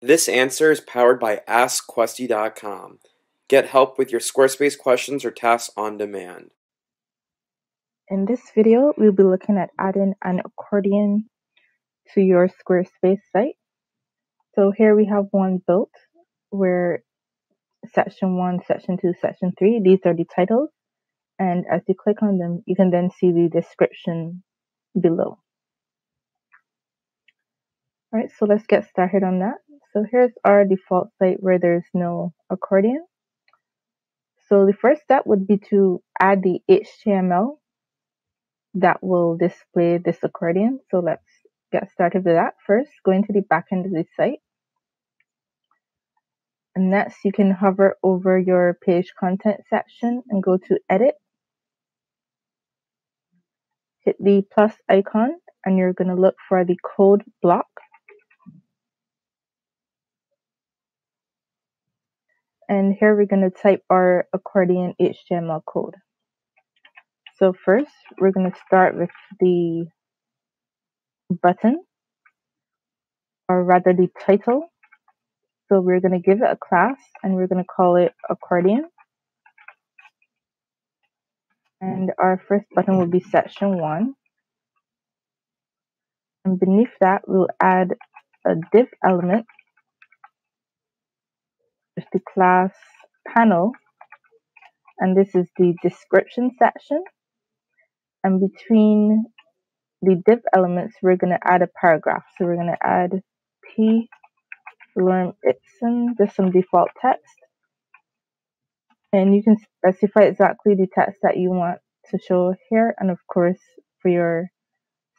This answer is powered by AskQuesty.com. Get help with your Squarespace questions or tasks on demand. In this video, we'll be looking at adding an accordion to your Squarespace site. So here we have one built where section 1, section 2, section 3, these are the titles. And as you click on them, you can then see the description below. All right, so let's get started on that. So here's our default site where there's no accordion. So the first step would be to add the HTML that will display this accordion. So let's get started with that first. Go into the backend of the site. And next you can hover over your page content section and go to edit. Hit the plus icon and you're going to look for the code block. And here we're going to type our accordion HTML code. So first, we're going to start with the button, or rather the title. So we're going to give it a class, and we're going to call it accordion. And our first button will be section 1. And beneath that, we'll add a div element the class panel and this is the description section. And between the div elements we're going to add a paragraph. So we're going to add p lorem ipsum just some default text. And you can specify exactly the text that you want to show here and of course for your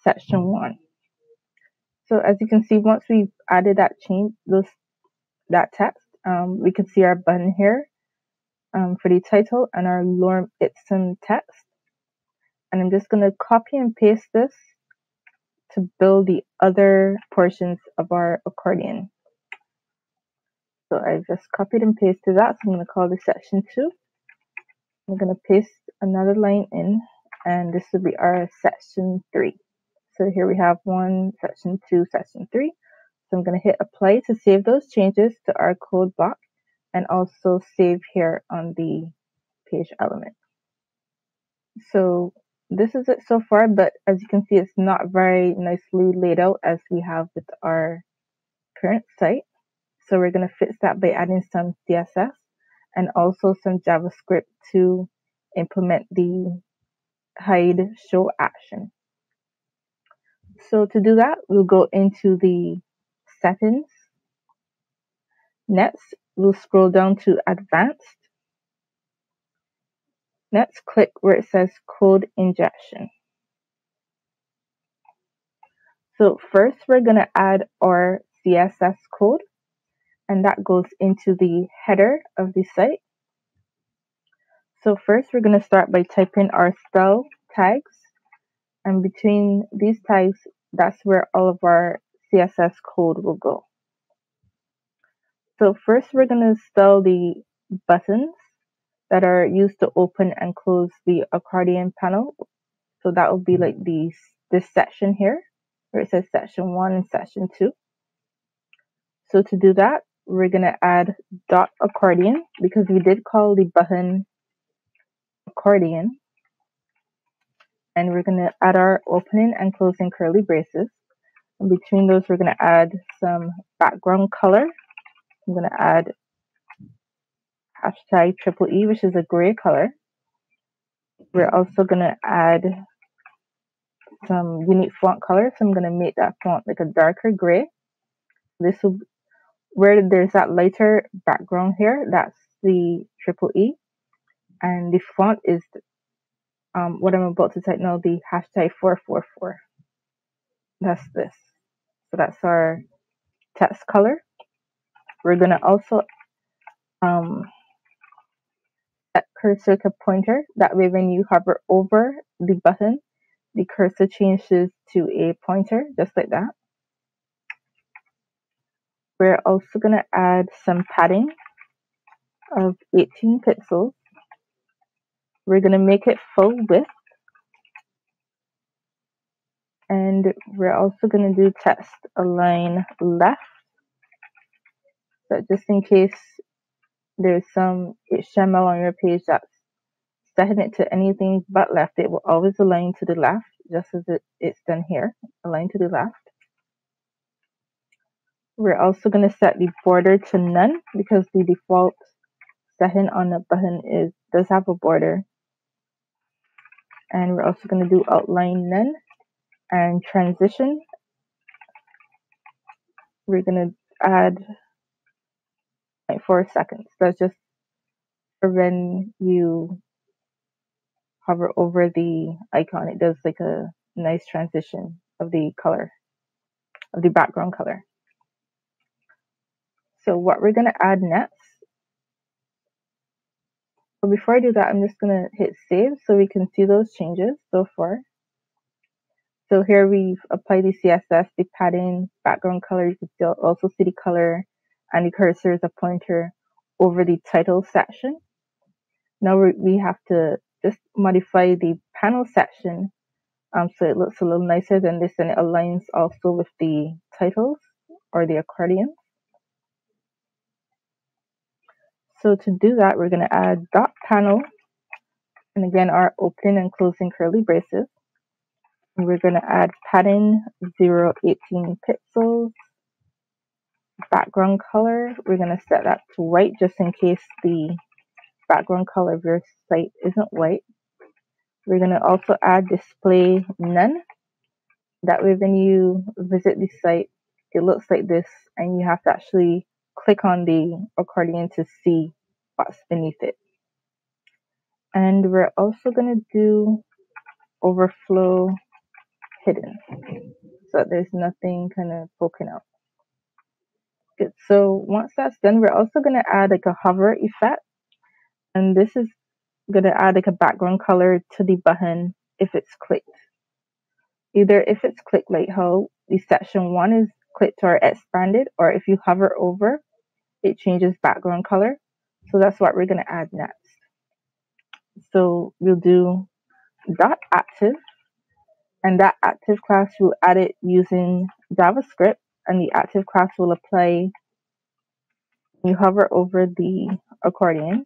section one. So as you can see once we've added that change those that text um, we can see our button here um, for the title and our lorem ipsum text. And I'm just going to copy and paste this to build the other portions of our accordion. So I just copied and pasted that. So I'm going to call this section 2. I'm going to paste another line in and this will be our section 3. So here we have 1, section 2, section 3. So I'm going to hit apply to save those changes to our code block and also save here on the page element. So this is it so far, but as you can see, it's not very nicely laid out as we have with our current site. So we're going to fix that by adding some CSS and also some JavaScript to implement the hide show action. So to do that, we'll go into the settings. Next, we'll scroll down to advanced. Next, click where it says code injection. So first, we're going to add our CSS code, and that goes into the header of the site. So first, we're going to start by typing our style tags, and between these tags, that's where all of our CSS code will go. So first we're going to style the buttons that are used to open and close the accordion panel. So that will be like these this section here where it says section 1 and section 2. So to do that, we're going to add dot accordion because we did call the button accordion. And we're going to add our opening and closing curly braces. And between those, we're going to add some background color. I'm going to add hashtag triple E, which is a gray color. We're also going to add some unique font color. So I'm going to make that font like a darker gray. This will, where there's that lighter background here, that's the triple E. And the font is um, what I'm about to type now, the hashtag 444. That's this. So that's our text color. We're going to also um, set cursor to pointer. That way when you hover over the button, the cursor changes to a pointer, just like that. We're also going to add some padding of 18 pixels. We're going to make it full width. And we're also going to do text align left But just in case there's some HTML on your page that's setting it to anything but left, it will always align to the left, just as it, it's done here, align to the left. We're also going to set the border to none because the default setting on the button is does have a border. And we're also going to do outline none and transition. We're going to add 0.4 seconds. That's just for when you hover over the icon, it does like a nice transition of the color, of the background color. So what we're going to add next, but before I do that, I'm just going to hit save so we can see those changes so far. So here we've applied the CSS, the padding, background color. You can also see the color and the cursor is a pointer over the title section. Now we have to just modify the panel section um, so it looks a little nicer than this and it aligns also with the titles or the accordion. So to do that, we're going to add dot panel, and again, our opening and closing curly braces. We're going to add padding 018 pixels. Background color, we're going to set that to white just in case the background color of your site isn't white. We're going to also add display none. That way when you visit the site, it looks like this and you have to actually click on the accordion to see what's beneath it. And we're also going to do overflow hidden so there's nothing kind of poking out. Good. So once that's done, we're also going to add like a hover effect. And this is going to add like a background color to the button if it's clicked. Either if it's clicked like how the section one is clicked or expanded, or if you hover over, it changes background color. So that's what we're going to add next. So we'll do dot active and that active class will add it using JavaScript and the active class will apply when you hover over the accordion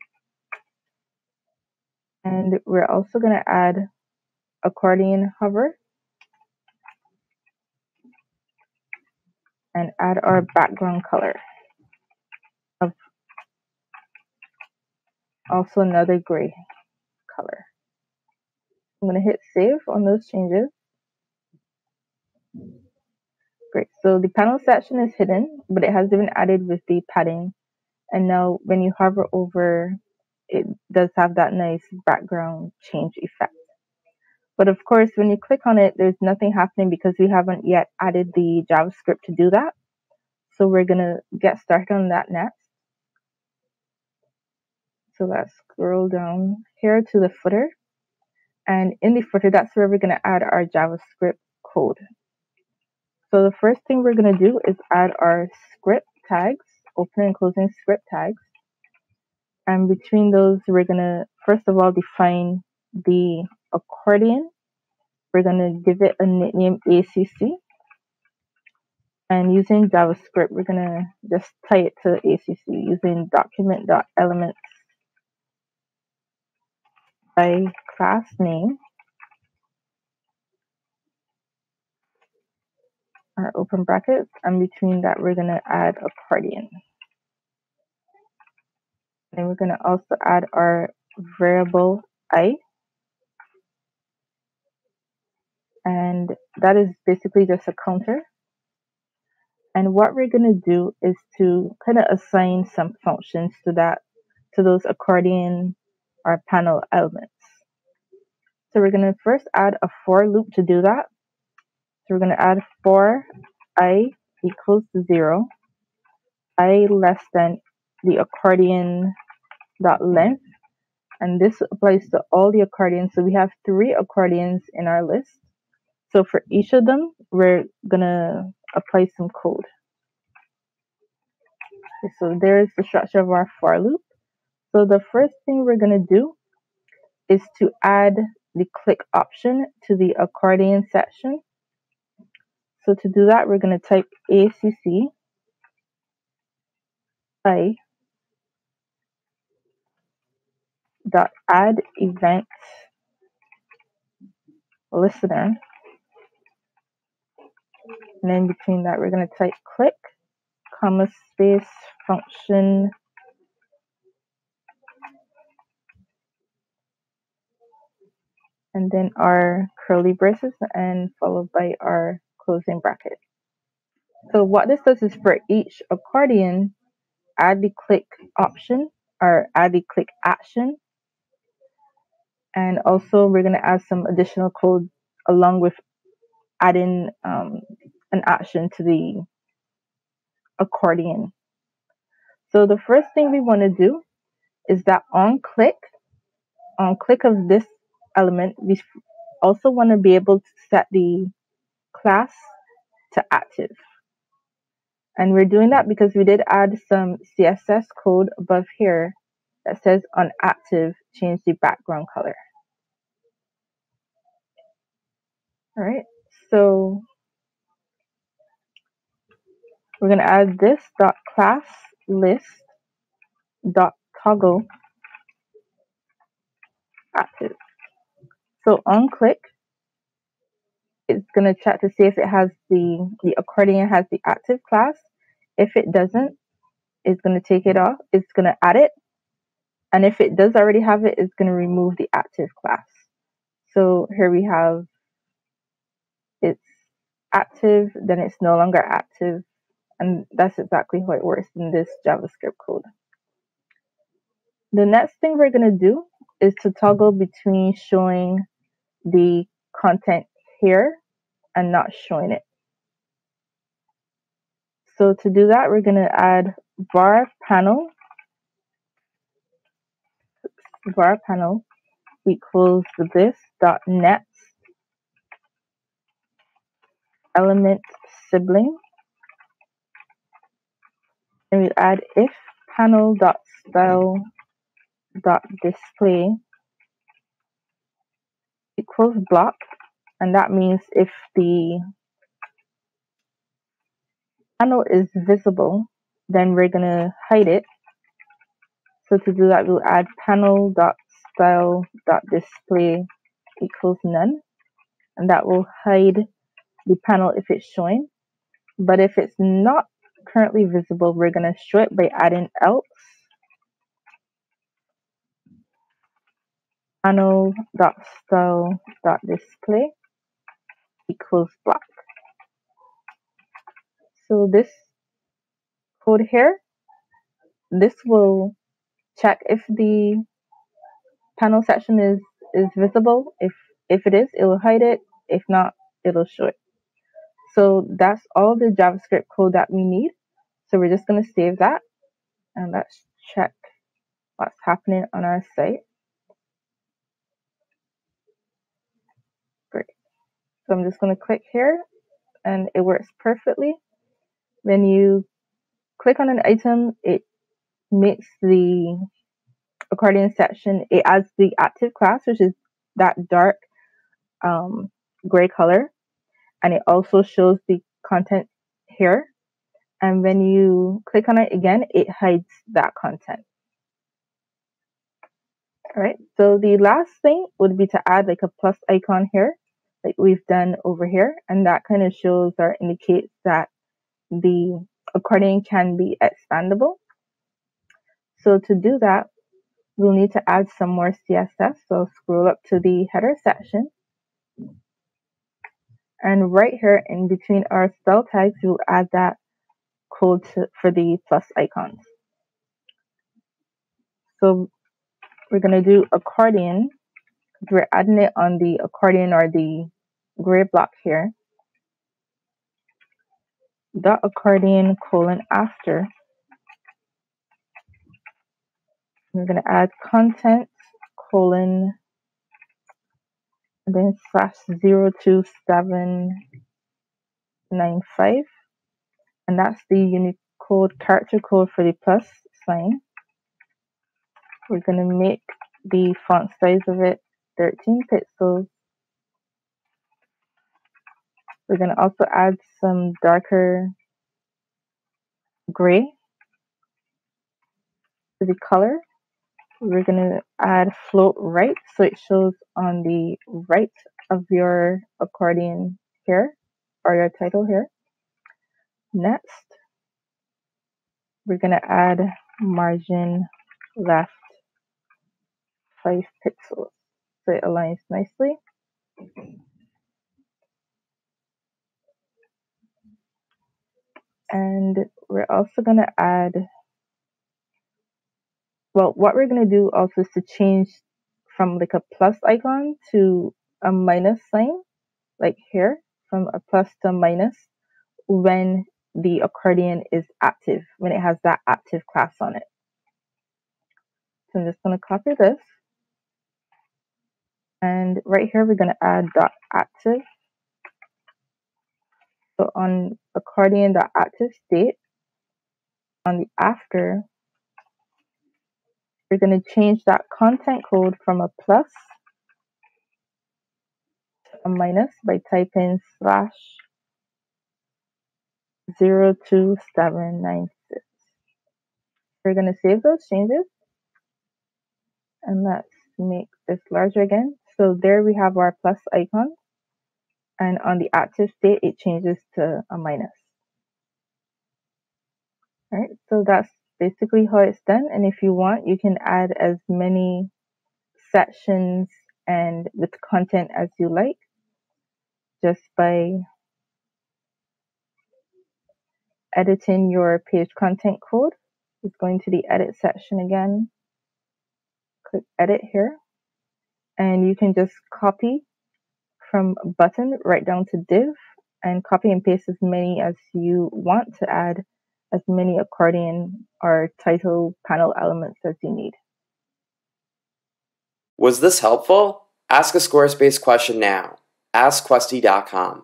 and we're also going to add accordion hover and add our background color of also another gray color. I'm going to hit save on those changes. Great. So the panel section is hidden, but it has been added with the padding. And now when you hover over, it does have that nice background change effect. But of course, when you click on it, there's nothing happening because we haven't yet added the JavaScript to do that. So we're going to get started on that next. So let's scroll down here to the footer. And in the footer, that's where we're going to add our JavaScript code. So the first thing we're going to do is add our script tags, open and closing script tags. And between those, we're going to, first of all, define the accordion. We're going to give it a nickname ACC. And using JavaScript, we're going to just tie it to ACC using document.elements by class name. Our open brackets, and between that we're going to add a accordion. Then we're going to also add our variable i. And that is basically just a counter. And what we're going to do is to kind of assign some functions to that, to those accordion or panel elements. So we're going to first add a for loop to do that. So we're going to add for i equals 0, i less than the accordion dot length, and this applies to all the accordions. So we have three accordions in our list. So for each of them, we're going to apply some code. Okay, so there's the structure of our for loop. So the first thing we're going to do is to add the click option to the accordion section. So to do that, we're going to type ACC by dot add event listener. And then between that, we're going to type click, comma space, function, and then our curly braces and followed by our closing bracket. So what this does is for each accordion, add the click option or add the click action. And also we're going to add some additional code along with adding um, an action to the accordion. So the first thing we want to do is that on click, on click of this element, we also want to be able to set the class to active. And we're doing that because we did add some CSS code above here that says on active, change the background color. All right, so we're going to add this dot class list dot toggle active. So on click, it's going to check to see if it has the, the accordion has the active class. If it doesn't, it's going to take it off. It's going to add it. And if it does already have it, it's going to remove the active class. So here we have it's active, then it's no longer active. And that's exactly how it works in this JavaScript code. The next thing we're going to do is to toggle between showing the content here and not showing it. So to do that, we're going to add var panel, var panel equals this dot next element sibling. And we add if panel dot style dot display equals block and that means if the panel is visible then we're going to hide it. So to do that we'll add panel dot style dot display equals none. And that will hide the panel if it's showing. But if it's not currently visible we're going to show it by adding else. Panel dot style dot display equals block. So this code here, this will check if the panel section is is visible. If if it is, it will hide it. If not, it'll show it. So that's all the JavaScript code that we need. So we're just going to save that and let's check what's happening on our site. So I'm just going to click here and it works perfectly. When you click on an item, it makes the accordion section, it adds the active class, which is that dark um, gray color. And it also shows the content here. And when you click on it again, it hides that content. All right, so the last thing would be to add like a plus icon here like we've done over here. And that kind of shows or indicates that the accordion can be expandable. So to do that, we'll need to add some more CSS. So scroll up to the header section. And right here in between our style tags, we'll add that code to, for the plus icons. So we're going to do accordion. We're adding it on the accordion or the gray block here, the accordion colon after. We're going to add content colon and then slash 02795 and that's the Unicode character code for the plus sign. We're going to make the font size of it 13 pixels we're going to also add some darker gray to the color, we're going to add float right so it shows on the right of your accordion here or your title here. Next, we're going to add margin left 5 pixels so it aligns nicely. And we're also going to add well, what we're going to do also is to change from like a plus icon to a minus sign, like here, from a plus to minus when the accordion is active, when it has that active class on it. So I'm just going to copy this. And right here, we're going to add dot active. So on accordion dot active state, on the after, we're going to change that content code from a plus to a minus by typing slash 02796. We're going to save those changes and let's make this larger again. So there we have our plus icon and on the active state it changes to a minus. All right, so that's basically how it's done. And if you want, you can add as many sections and with content as you like just by editing your page content code. It's going to the edit section again. Click edit here. And you can just copy from button right down to div and copy and paste as many as you want to add as many accordion or title panel elements as you need. Was this helpful? Ask a Squarespace question now. AskQuesty.com.